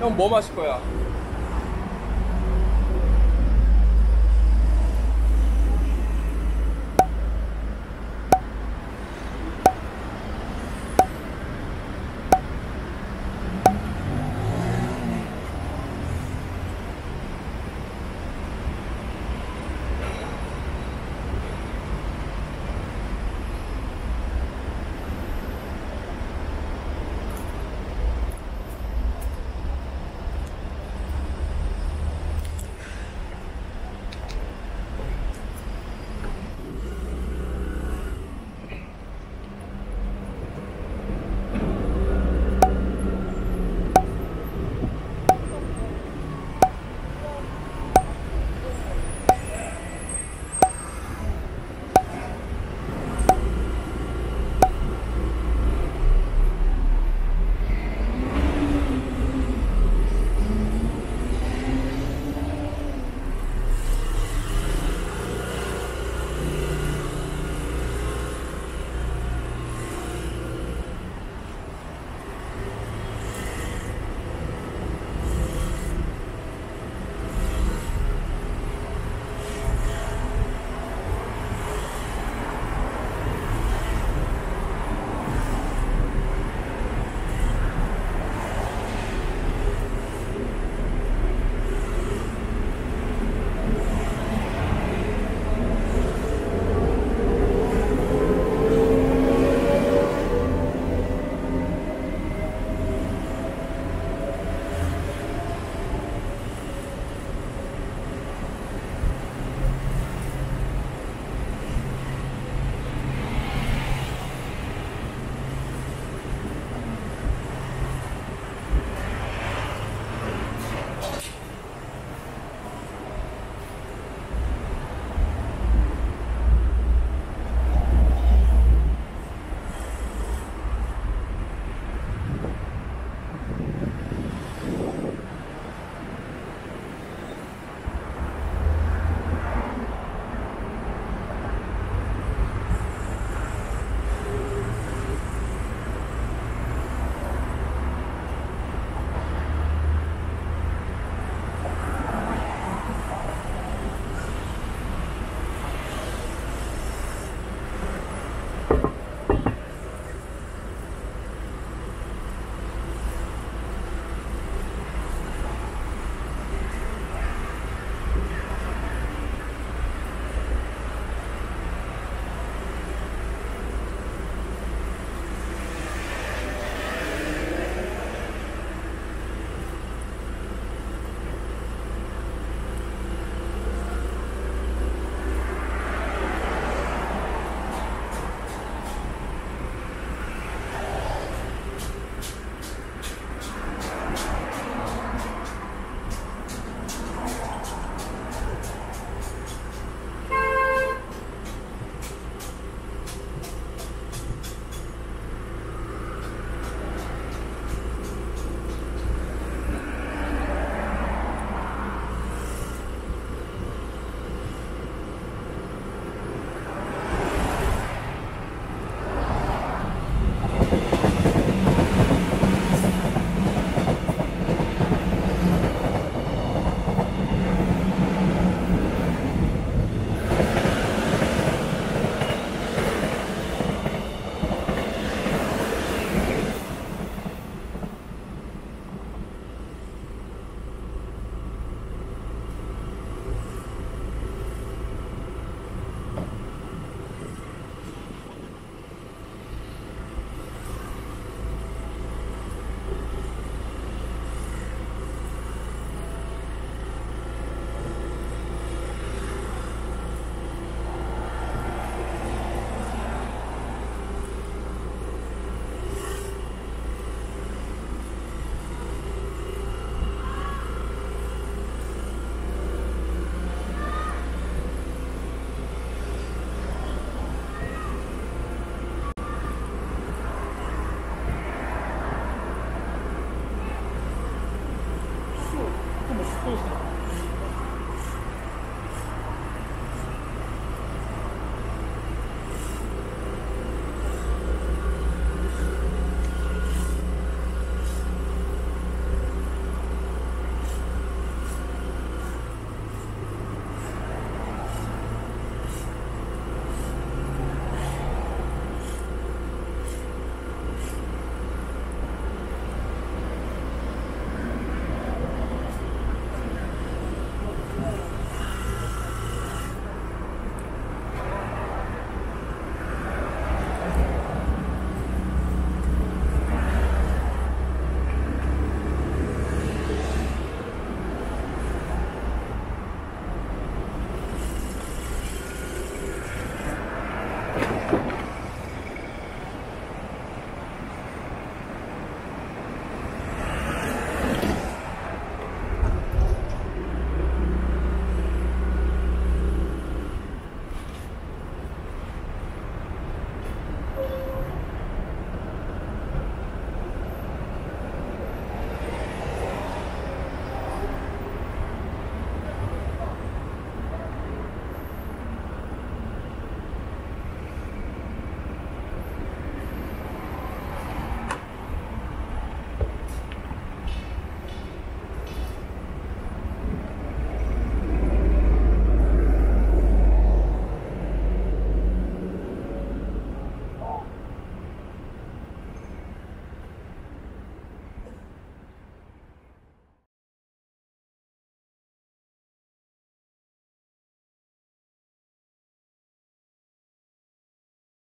형 뭐 마실 거야?